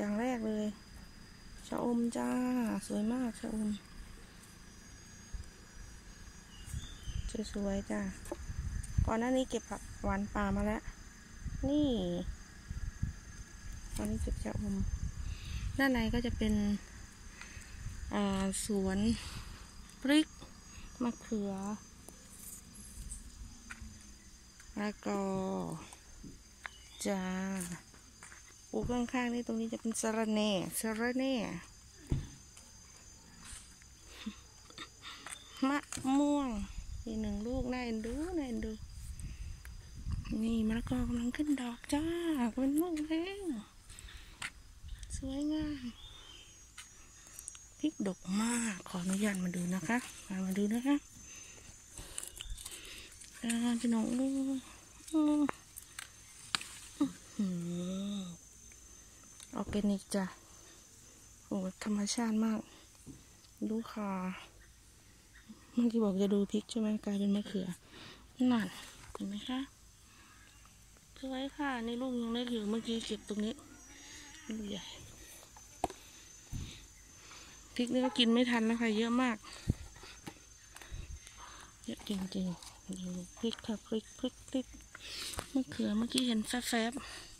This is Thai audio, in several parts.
อย่างแรกเลยชะอมจ้า สวยมากชะอมสวยๆจ้าก่อนหน้านี้เก็บผักหวานป่ามาแล้ว นี่ตอนนี้เก็บชะอม ด้านในก็จะเป็นสวนพริกมะเขือแล้วก็จะ ปลูกข้างๆนี่ตรงนี้จะเป็นสระแน่สระแน่มะม่วง อีกหนึ่งลูกน่าเอ็นดูน่าเอ็นดู นี่มะละกอกำลังขึ้นดอกจ้าเป็นลูกเล็กสวยงามพริกดกมาก ขออนุญาตมาดูนะคะ มาดูนะคะอ่าพี่น้องดูอืมอื้อหือออร์ แกนิกจ้ะ โอ้ธรรมชาติมาก ดูค่ะเมื่อกี้บอกจะดูพริกใช่ไหมกลายเป็นมะเขือนั่นเห็นไหมคะสวยค่ะในลูกยังเล็กอยู่เมื่อกี้เก็บตรงนี้ลูกใหญ่พริกนี่ก็กินไม่ทันนะคะเยอะมาก เยอะจริงๆดูพริกค่ะพริกพริกพริกมะเขือเมื่อกี้เห็นแฟบๆ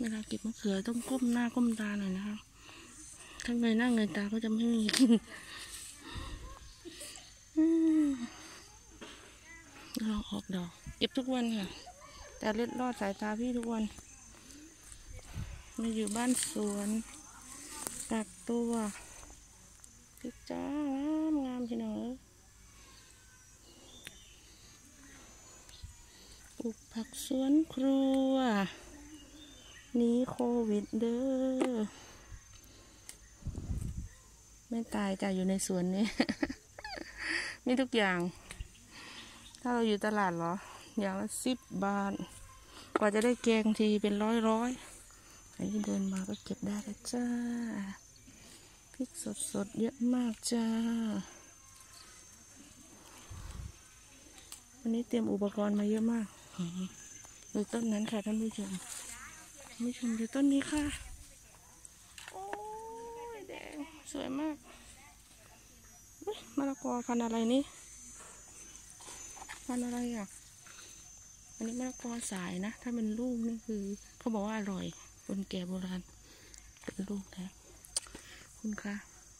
เวลาเก็บมะเขือต้องก้มหน้าก้มตาหน่อยนะคะถ้าเงยหน้าเงยตาก็จะไม่มีกินอืมลองออกดอก เก็บทุกวันค่ะ แต่เล็ดลอดสายตาพี่ทุกวัน มาอยู่บ้านสวนกักตัวพริจ้างามงามพี่น้องปลูกผักสวนครัว นี้โควิดเด้อ ไม่ตายจ้ะอยู่ในสวนนี้ มีทุกอย่าง ถ้าเราอยู่ตลาดเหรอ อย่างละสิบบาท กว่าจะได้แกงทีเป็นร้อยร้อยไอ้เดินมาก็เก็บได้แล้วจ้า พริกสดสดๆเยอะมากจ้า วันนี้เตรียมอุปกรณ์มาเยอะมากดูต้นนั้นค่ะท่านผู้ชม ผู้ชมดูต้นนี้ค่ะ โอ้ยแดงสวยมากมะละกอพันอะไรนี่พันอะไรอะ อันนี้มะละกอสายนะ ถ้าเป็นลูกนี่คือ เขาบอกว่าอร่อย คนแก่โบราณ เป็นลูกแท้คุณคะ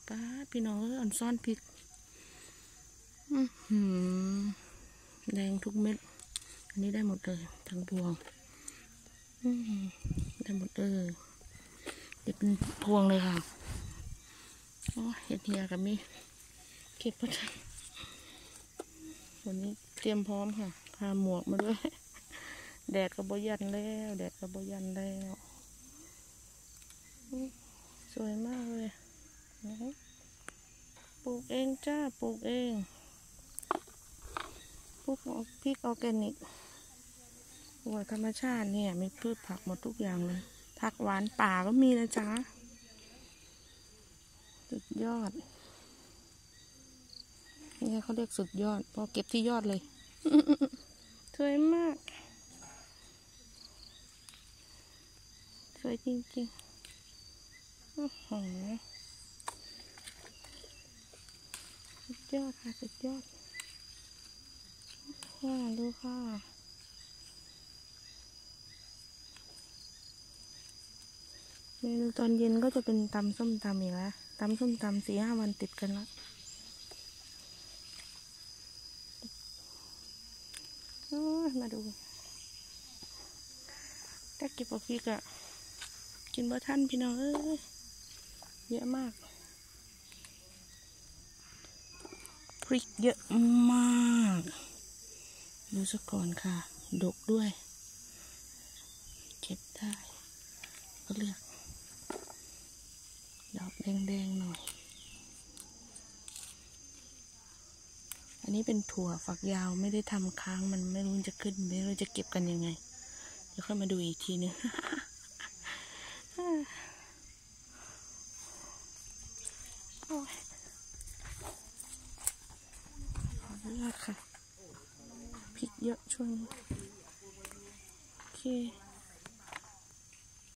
ป้าพี่น้องอ่อนซ่อนพริกแดงทุกเม็ด อันนี้ได้หมดเลยทั้งพวง อืม ได้หมดเลยเดี๋ยวเป็นพวงเลยค่ะโอ้เห็ดเหียกับมีเก็บพัดวันนี้เตรียมพร้อมค่ะพาหมวกมาด้วย แดดกับบยันแล้ว แดดกับบยันแล้วสวยมากเลยปลูกเองจ้า ปลูกเอง ปลูกพริกออร์แกนิก ปลูกธรรมชาติเนี่ยมีพืชผักหมดทุกอย่างเลยผักหวานป่าก็มีนะจ๊ะสุดยอด นี่เขาเรียกสุดยอด พอเก็บที่ยอดเลยสวยมาก สวยจริงๆอื้อหือสุดยอดค่ะ สุดยอดค่ะดูค่ะ เมนูตอนเย็นก็จะเป็นตำส้มตำอีกแล้วตำส้มตำสี่ห้าวันติดกันแล้วมาดูถ้าเก็บเอาพริกอะกินบ่ทันพี่น้องเอ้ยเยอะมาก พริกเยอะมากดูซะก่อนค่ะ ดกด้วย เก็บได้ ก็เลือก แดงๆหน่อย อันนี้เป็นถั่วฝักยาวไม่ได้ทำค้างมันไม่รู้จะขึ้น ไม่รู้จะเก็บกันยังไง เดี๋ยวค่อยมาดูอีกทีนึงโอ้ยขออนุญาตค่ะพริกเยอะช่วงนี้โอเค